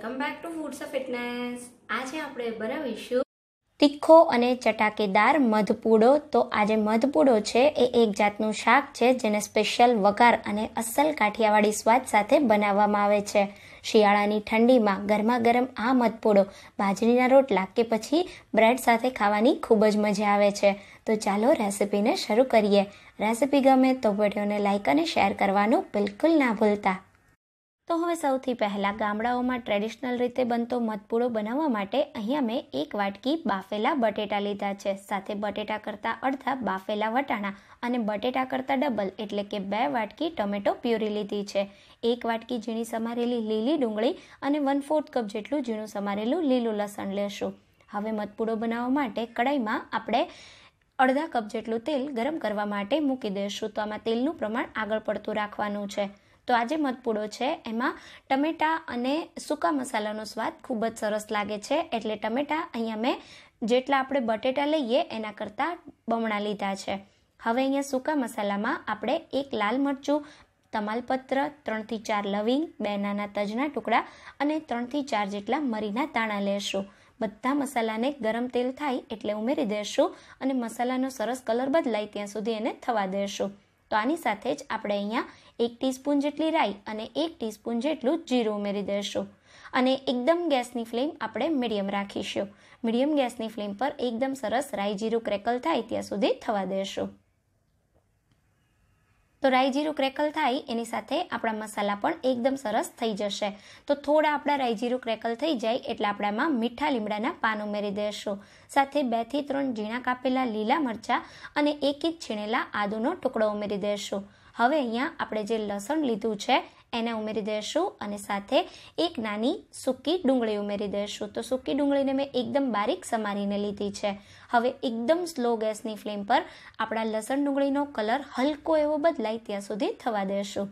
Welcome back to foods of fitness આજે આપણે બનાવીશું તીખો અને ચટાકેદાર મધપૂડો. તો આજે મધપૂડો છે, એ એક જાતનું શાક છે, જેને સ્પેશિયલ વઘાર અને અસલ કાઠિયાવાડી સ્વાદ સાથે બનાવવામાં આવે છે. શિયાળાની ઠંડીમાં ગરમા ગરમ આ મધપૂડો બાજરીના રોટલા કે પછી બ્રેડ સાથે ખાવાની ખૂબ જ મજા આવે છે. તો ચાલો રેસિપીને શરૂ કરીએ. રેસિપી ગમે તો વિડીયોને લાઇક અને શેર કરવાનું બિલકુલ ના ભૂલતા. તો હવે સૌથી પહેલાં ગામડાઓમાં ટ્રેડિશનલ રીતે બનતો મધપૂડો બનાવવા માટે અહીંયા મેં એક વાટકી બાફેલા બટેટા લીધા છે. સાથે બટેટા કરતાં અડધા બાફેલા વટાણા અને બટેટા કરતાં ડબલ એટલે કે બે વાટકી ટમેટો પ્યુરી લીધી છે. એક વાટકી ઝીણી સમારેલી લીલી ડુંગળી અને વન ફોર્થ કપ જેટલું ઝીણું સમારેલું લીલું લસણ લેશું. હવે મધપૂડો બનાવવા માટે કડાઈમાં આપણે અડધા કપ જેટલું તેલ ગરમ કરવા માટે મૂકી દઈશું તો આમાં તેલનું પ્રમાણ આગળ પડતું રાખવાનું છે. તો આજે મધપૂડો છે. એમાં ટમેટા અને સૂકા મસાલાનો સ્વાદ ખૂબ જ સરસ લાગે છે. એટલે ટમેટા અહીંયા મેં જેટલા આપણે બટેટા લઈએ એના કરતાં બમણા લીધા છે. હવે અહીંયા સૂકા મસાલામાં આપણે એક લાલ મરચું, તમાલપત્ર, ત્રણથી ચાર લવિંગ, બે નાના તજના ટુકડા અને ત્રણથી ચાર જેટલા મરીના દાણા લેશું. બધા મસાલાને ગરમ તેલ થાય એટલે ઉમેરી દેશું અને મસાલાનો સરસ કલર બદલાય ત્યાં સુધી એને થવા દેશું. તો આની સાથે જ આપણે અહીંયા એક ટીસ્પૂન જેટલી રાઈ અને એક ટીસ્પૂન જેટલું જીરું ઉમેરી દઈશું. અને એકદમ ગેસની ફ્લેમ આપણે મીડિયમ રાખીશું. મીડિયમ ગેસની ફ્લેમ પર એકદમ સરસ રાઈ જીરું ક્રેકલ થાય ત્યાં સુધી થવા દેશું તો રાઈ જીરું ક્રેકલ થાય, એની સાથે આપણા મસાલા પણ એકદમ સરસ થઈ જશે. તો થોડા આપણા રાઈ જીરું ક્રેકલ થઈ જાય એટલે આપણામાં મીઠા લીમડાના પાન ઉમેરી દેશું. સાથે બેથી ત્રણ ઝીણા કાપેલા લીલા મરચાં અને એક ઇંચ છીણેલા આદુનો ટુકડો ઉમેરી દેશું. હવે અહીંયા આપણે જે લસણ લીધું છે એને ઉમેરી દઈશું અને સાથે એક નાની સૂકી ડુંગળી ઉમેરી દઈશું તો સૂકી ડુંગળીને મેં એકદમ બારીક સમારીને લીધી છે. હવે એકદમ સ્લો ગેસની ફ્લેમ પર આપણા લસણ ડુંગળીનો કલર હલકો એવો બદલાય ત્યાં સુધી થવા દેશું.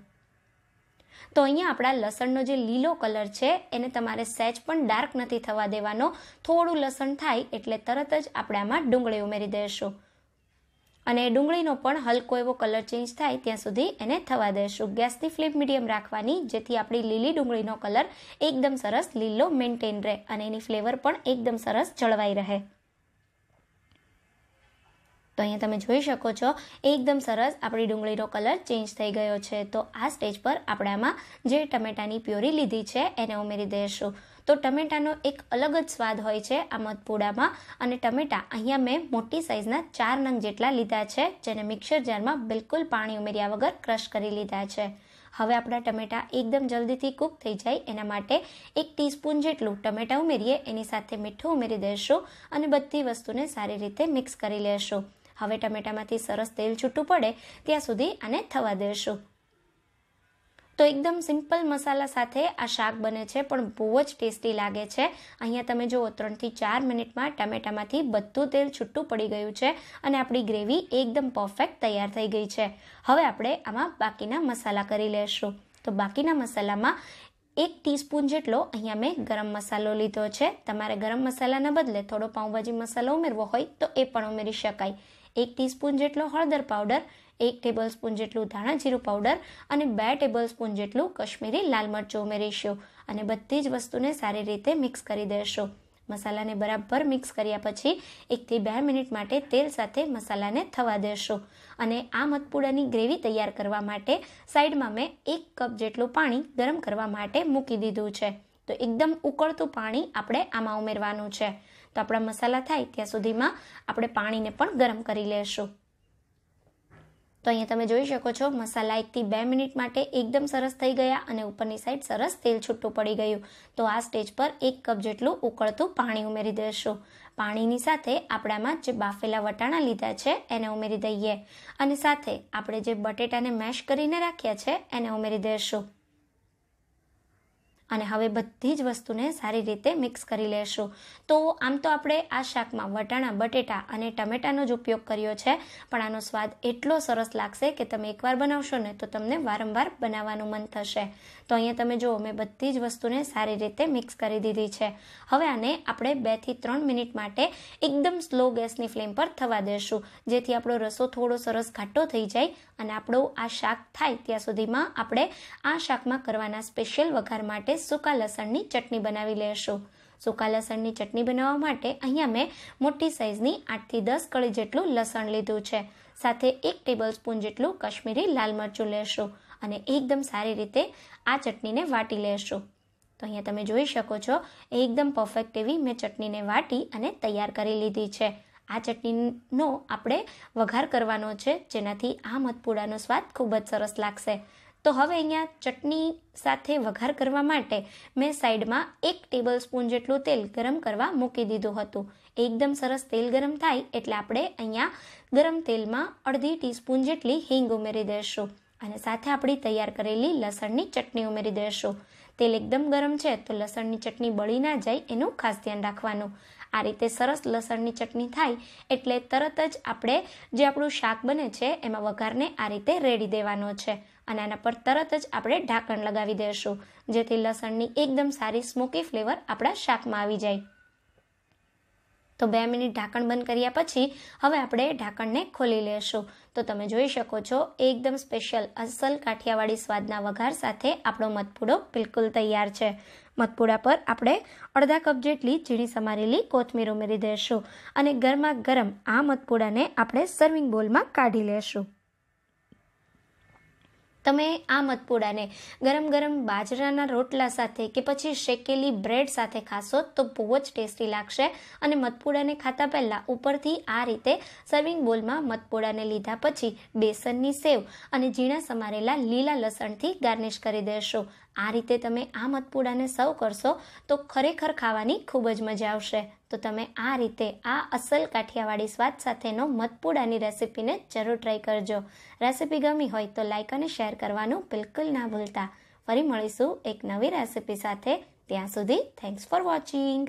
તો અહીંયા આપણા લસણનો જે લીલો કલર છે, એને તમારે સહેજ પણ ડાર્ક નથી થવા દેવાનો. થોડું લસણ થાય એટલે તરત જ આપણે આમાં ડુંગળી ઉમેરી દઈશું અને ડુંગળીનો પણ હલકો એવો કલર ચેન્જ થાય ત્યાં સુધી એને થવા દઈશું ગેસની ફ્લેમ મીડિયમ રાખવાની, જેથી આપણી લીલી ડુંગળીનો કલર એકદમ સરસ લીલો મેન્ટેન રહે અને એની ફ્લેવર પણ એકદમ સરસ જળવાઈ રહે. તો અહીંયા તમે જોઈ શકો છો, એકદમ સરસ આપણી ડુંગળીનો કલર ચેન્જ થઈ ગયો છે. તો આ સ્ટેજ પર આપણે આમાં જે ટમેટાની પ્યોરી લીધી છે, એને ઉમેરી દઈશું. તો ટમેટાનો એક અલગ જ સ્વાદ હોય છે આ મધપૂડામાં, અને ટમેટા અહીંયા મેં મોટી સાઇઝના ચાર નંગ જેટલા લીધા છે, જેને મિક્સર જારમાં બિલકુલ પાણી ઉમેર્યા વગર ક્રશ કરી લીધા છે. હવે આપણા ટમેટા એકદમ જલ્દીથી કૂક થઈ જાય, એના માટે એક ટીસ્પૂન જેટલું ટમેટા ઉમેરીએ, એની સાથે મીઠું ઉમેરી દઈશું, અને બધી વસ્તુને સારી રીતે મિક્સ કરી લેશું. હવે ટમેટામાંથી સરસ તેલ છૂટું પડે ત્યાં સુધી આને થવા દેશું. તો એકદમ સિમ્પલ મસાલા સાથે આ શાક બને છે, પણ બહુ જ ટેસ્ટી લાગે છે. અહીંયા તમે જુઓ, ત્રણથી ચાર મિનિટમાં ટમેટામાંથી બધું તેલ છૂટું પડી ગયું છે અને આપણી ગ્રેવી એકદમ પરફેક્ટ તૈયાર થઈ ગઈ છે. હવે આપણે આમાં બાકીના મસાલા કરી લેશું. તો બાકીના મસાલામાં એક ટીસ્પૂન જેટલો અહીંયા મેં ગરમ મસાલો લીધો છે. તમારે ગરમ મસાલાના બદલે થોડો પાઉંભાજી મસાલો ઉમેરવો હોય તો એ પણ ઉમેરી શકાય. એક ટીસ્પૂન જેટલો હળદર પાવડર, એક ટેબલ સ્પૂન જેટલું ધાણા જીરું પાવડર અને બે ટેબલ સ્પૂન જેટલું કશ્મીરી લાલ મરચું ઉમેરીશું અને બધી જ વસ્તુને સારી રીતે મિક્સ કરી દેશું. મસાલાને બરાબર મિક્સ કર્યા પછી એકથી બે મિનિટ માટે તેલ સાથે મસાલાને થવા દેશું અને આ મતપૂડાની ગ્રેવી તૈયાર કરવા માટે સાઈડમાં મેં એક કપ જેટલું પાણી ગરમ કરવા માટે મૂકી દીધું છે. તો એકદમ ઉકળતું પાણી આપણે આમાં ઉમેરવાનું છે. તો આપણા મસાલા થાય ત્યાં સુધીમાં આપણે પાણીને પણ ગરમ કરી લેશું. તો અહીંયા તમે જોઈ શકો છો, મસાલા એકથી બે મિનિટ માટે એકદમ સરસ થઈ ગયા અને ઉપરની સાઈડ સરસ તેલ છૂટું પડી ગયું. તો આ સ્ટેજ પર એક કપ જેટલું ઉકળતું પાણી ઉમેરી દેશું. પાણીની સાથે આપણામાં જે બાફેલા વટાણા લીધા છે, એને ઉમેરી દઈએ. અને સાથે આપણે જે બટેટાને મેશ કરીને રાખ્યા છે, એને ઉમેરી દઈશું અને હવે બધી જ વસ્તુને સારી રીતે મિક્સ કરી લેશું. તો આમ તો આપણે આ શાકમાં વટાણા, બટેટા અને ટમેટાનો જ ઉપયોગ કર્યો છે, પણ આનો સ્વાદ એટલો સરસ લાગશે કે તમે એકવાર બનાવશો ને તો તમને વારંવાર બનાવવાનું મન થશે. તો અહીંયા તમે જુઓ, મેં બધી જ વસ્તુને સારી રીતે મિક્સ કરી દીધી છે. હવે આને આપણે બેથી ત્રણ મિનિટ માટે એકદમ સ્લો ગેસની ફ્લેમ પર થવા દેશું, જેથી આપણો રસો થોડો સરસ ઘાટો થઈ જાય અને આપણો આ શાક થાય ત્યાં સુધીમાં આપણે આ શાકમાં કરવાના સ્પેશિયલ વઘાર માટે સૂકા લસણની ચટણી બનાવી લેશું. સૂકા લસણની ચટણી બનાવવા માટે અહીંયા મેં મોટી સાઇઝની આઠથી દસ કળી જેટલું લસણ લીધું છે. સાથે એક ટેબલ સ્પૂન જેટલું કશ્મીરી લાલ મરચું લેશું અને એકદમ સારી રીતે આ ચટણીને વાટી લેશું. તો અહીંયા તમે જોઈ શકો છો, એકદમ પરફેક્ટ એવી મેં ચટણીને વાટી અને તૈયાર કરી લીધી છે. આ ચટણીનો આપણે વઘાર કરવાનો છે, જેનાથી આ મધપૂડાનો સ્વાદ ખૂબ જ સરસ લાગશે. તો હવે અહીંયા ચટણી સાથે વઘાર કરવા માટે મેં સાઈડમાં એક ટેબલ સ્પૂન જેટલું તેલ ગરમ કરવા મૂકી દીધું હતું. એકદમ સરસ તેલ ગરમ થાય એટલે આપણે અહીંયા ગરમ તેલમાં અડધી ટીસ્પૂન જેટલી હિંગ ઉમેરી દઈશું અને સાથે આપણી તૈયાર કરેલી લસણની ચટણી ઉમેરી દઈશું તેલ એકદમ ગરમ છે તો લસણની ચટણી બળી ના જાય એનું ખાસ ધ્યાન રાખવાનું. આ રીતે સરસ લસણની ચટણી થાય એટલે તરત જ આપણે જે આપણું શાક બને છે, એમાં વઘારને આ રીતે રેડી દેવાનો છે. અને આના પર તરત જ આપણે ઢાંકણ લગાવી દઈશું જેથી લસણની એકદમ સારી સ્મોકી ફ્લેવર આપણા શાકમાં આવી જાય. તો બે મિનિટ ઢાંકણ બંધ કર્યા પછી હવે આપણે ઢાંકણને ખોલી લેશું. તો તમે જોઈ શકો છો, એકદમ સ્પેશિયલ અસલ કાઠિયાવાડી સ્વાદના વઘાર સાથે આપણો મધપૂડો બિલકુલ તૈયાર છે. મધપૂડા પર આપણે અડધા કપ જેટલી ઝીણી સમારેલી કોથમીર ઉમેરી દઈશું અને ગરમા ગરમ આ મધપૂડાને આપણે સર્વિંગ બોલમાં કાઢી લેશું. તમે આ મધપૂડાને ગરમ ગરમ બાજરાના રોટલા સાથે કે પછી શેકેલી બ્રેડ સાથે ખાશો તો બહુ જ ટેસ્ટી લાગશે. અને મધપૂડાને ખાતા પહેલાં ઉપરથી આ રીતે સર્વિંગ બોલમાં મધપૂડાને લીધા પછી બેસનની સેવ અને ઝીણા સમારેલા લીલા લસણથી ગાર્નિશ કરી દેશો. આ રીતે તમે આ મધપૂડાને સર્વ કરશો તો ખરેખર ખાવાની ખૂબ જ મજા આવશે. તો તમે આ રીતે આ અસલ કાઠિયાવાડી સ્વાદ સાથેનો મધપુડાની રેસિપીને જરૂર ટ્રાય કરજો. રેસિપી ગમી હોય તો લાઇક અને શેર કરવાનું બિલકુલ ના ભૂલતા. ફરી મળીશું એક નવી રેસિપી સાથે. ત્યાં સુધી થેન્ક્સ ફોર વોચિંગ